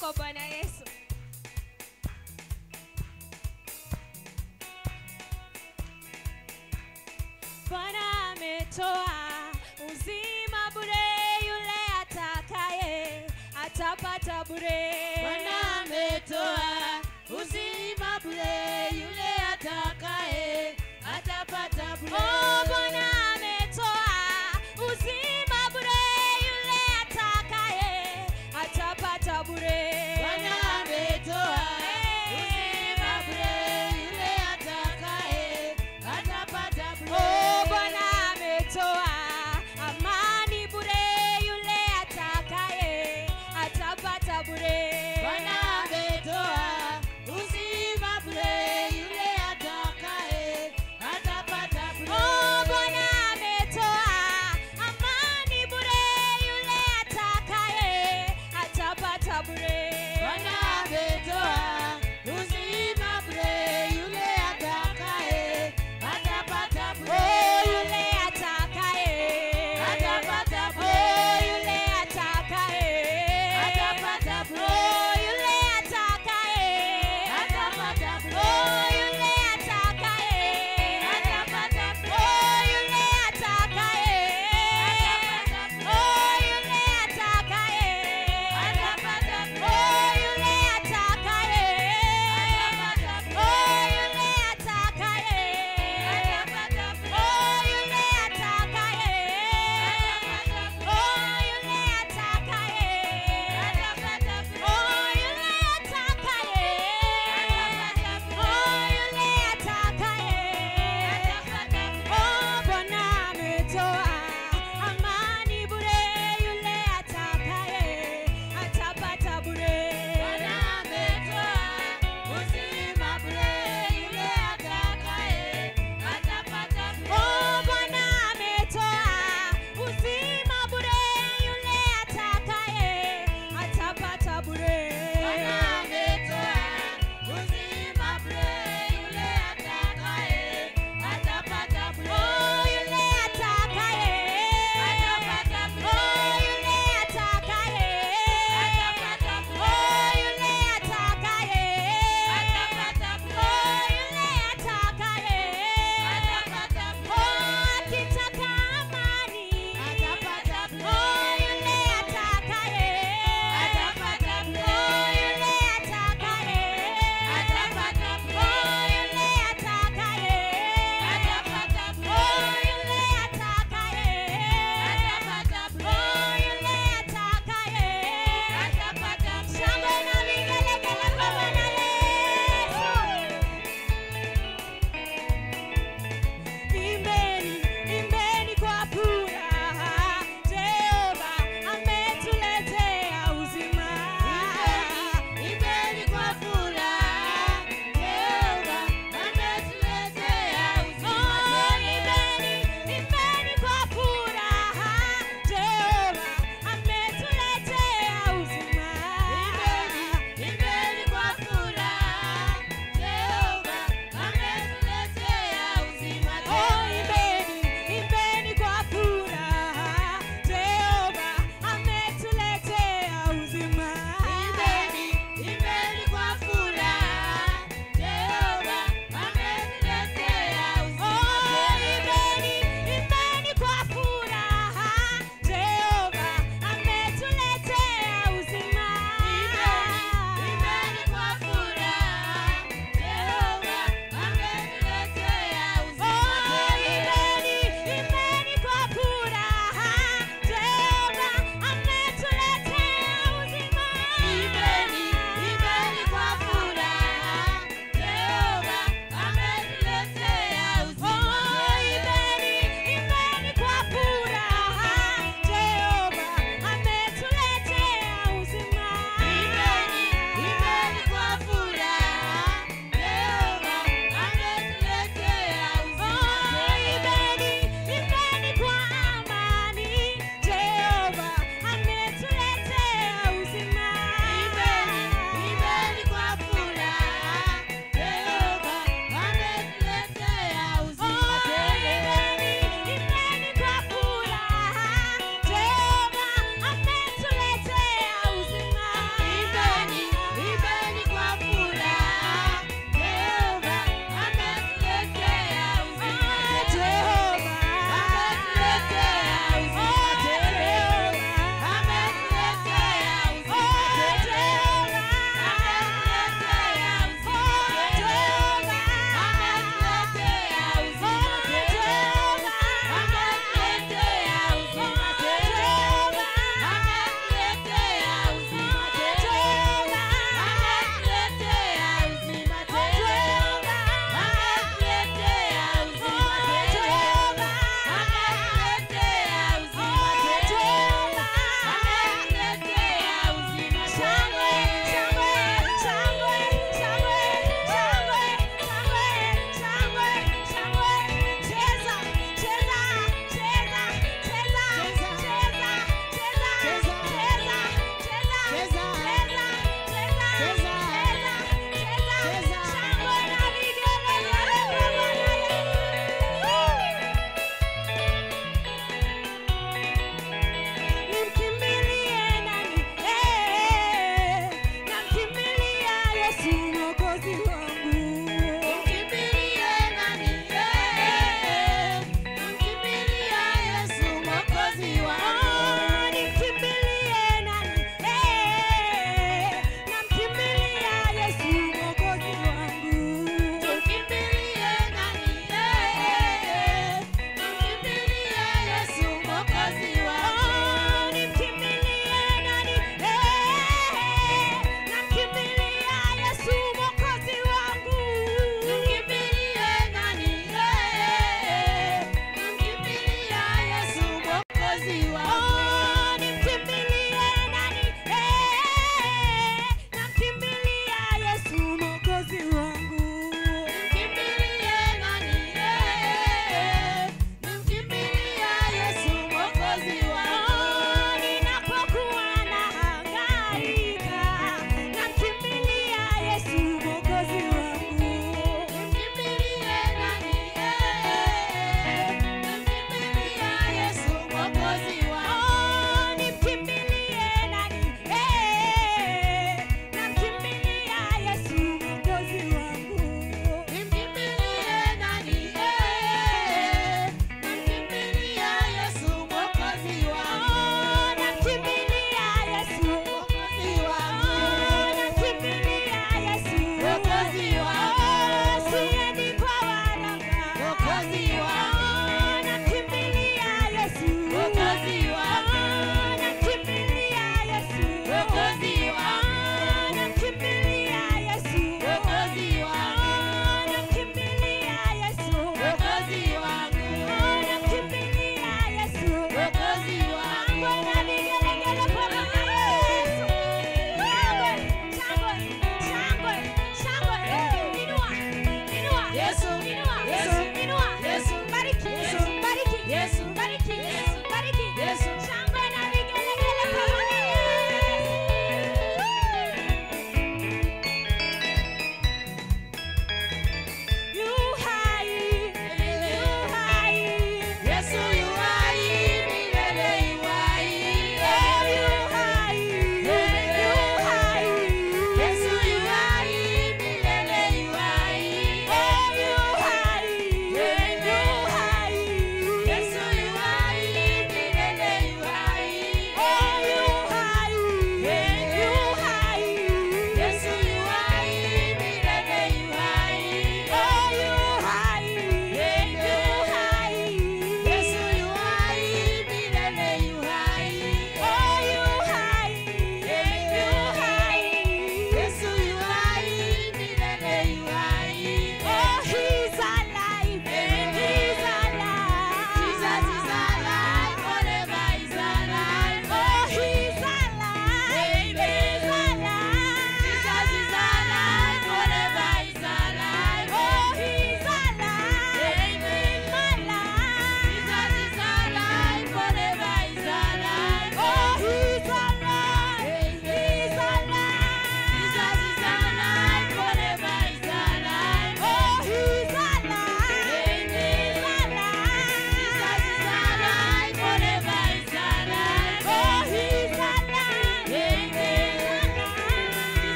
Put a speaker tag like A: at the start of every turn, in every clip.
A: kwa Bwana Yesu. Bwana ametoa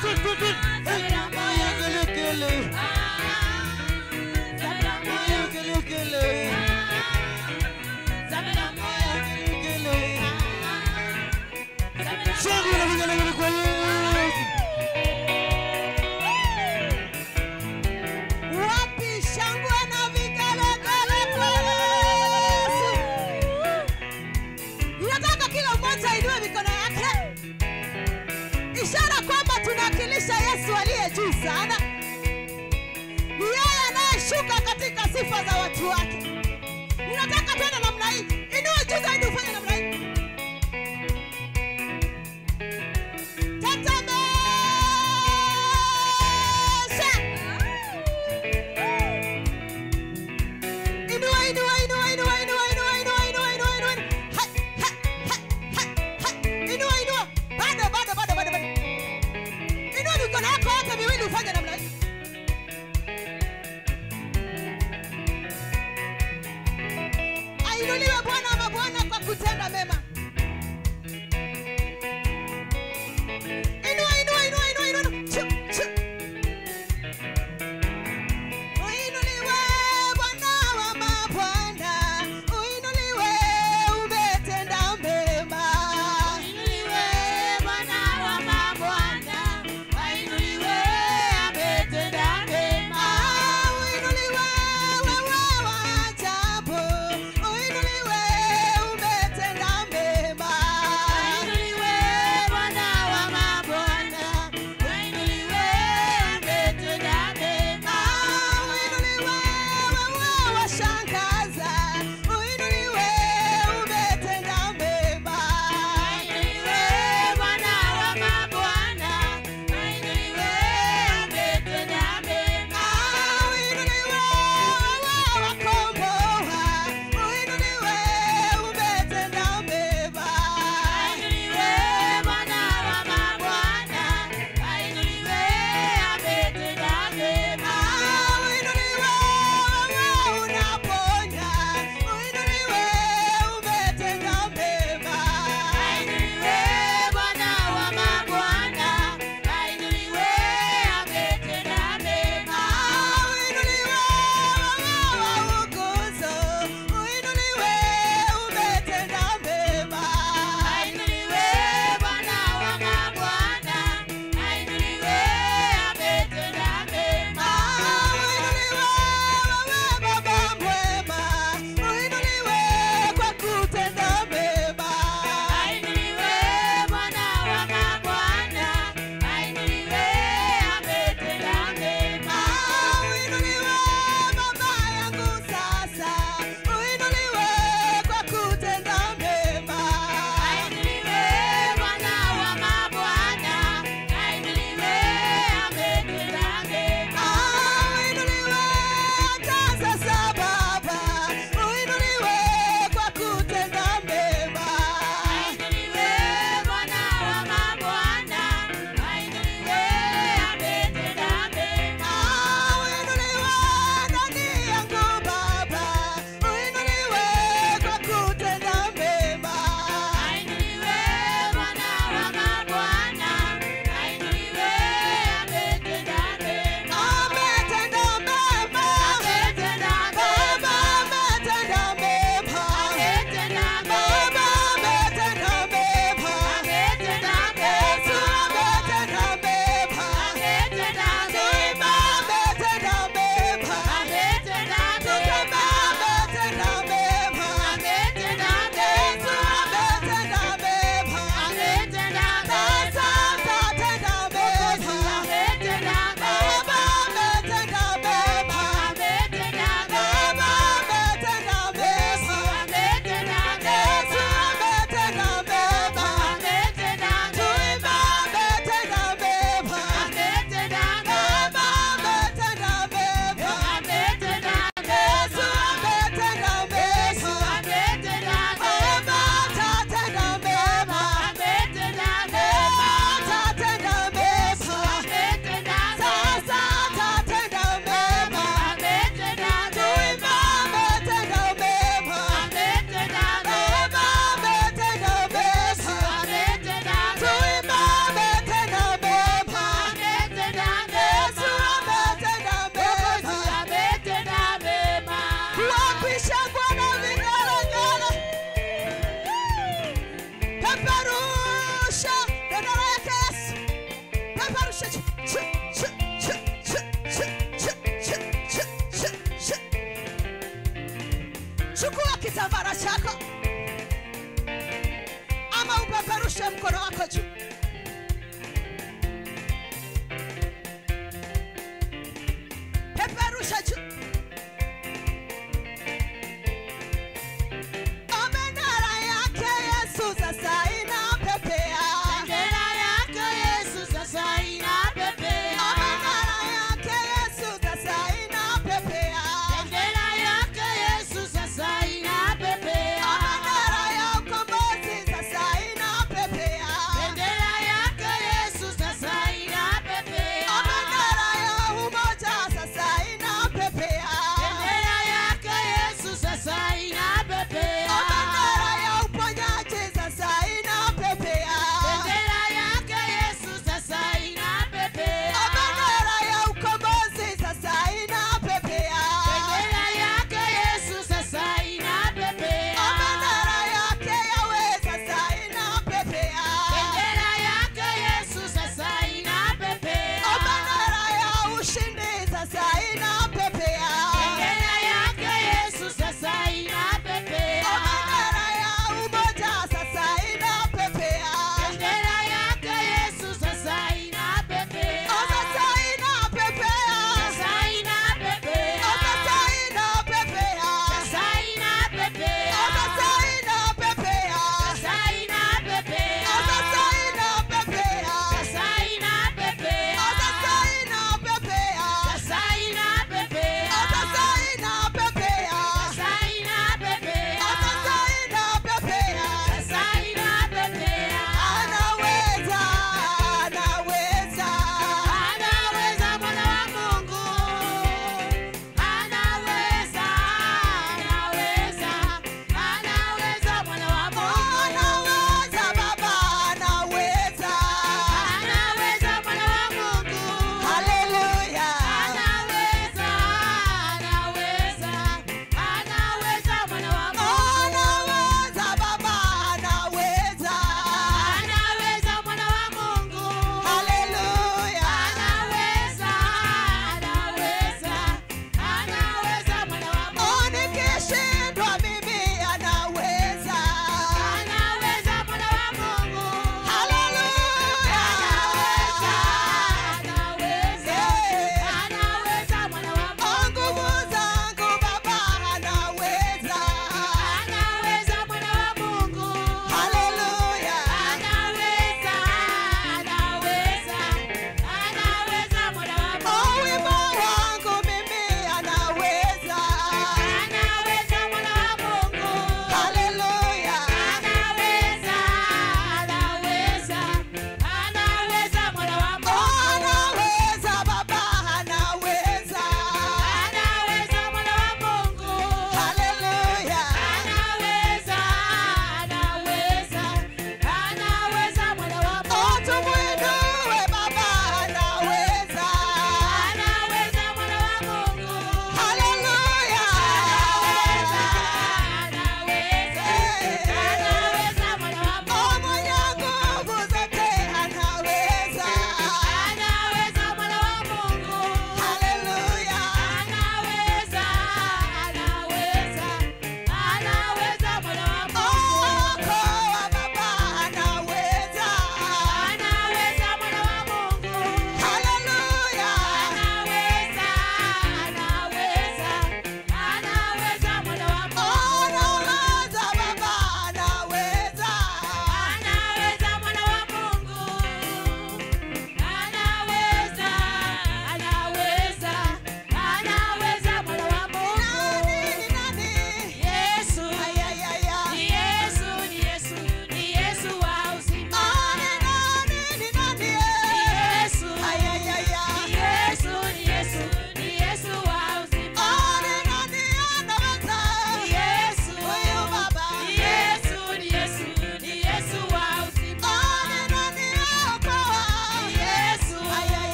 B: 追追追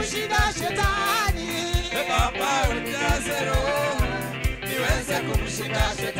B: kumshinda shetani.
C: Baba unijaze roho niweze kumshinda shetani.